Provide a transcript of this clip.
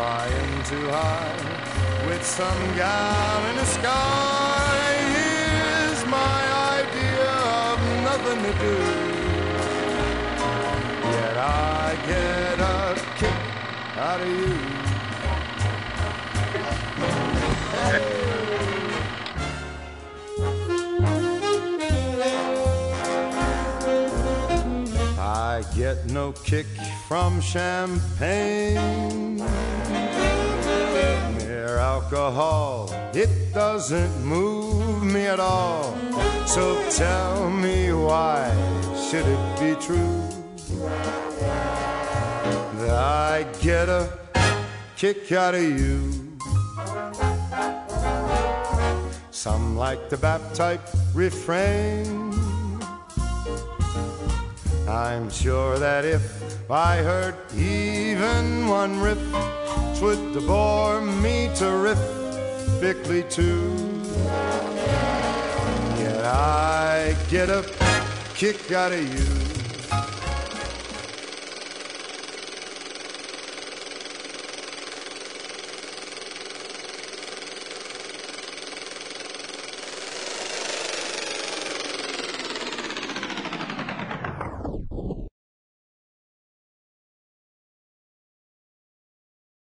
flying too high with some gal in the sky. Here's my idea of nothing to do. Yet I get a kick out of you. I get no kick from champagne. Alcohol, it doesn't move me at all. So tell me why should it be true that I get a kick out of you? Some like the bop type refrain. I'm sure that if I heard even one riff, twould bore me terrifically too. Yet I get a kick out of you.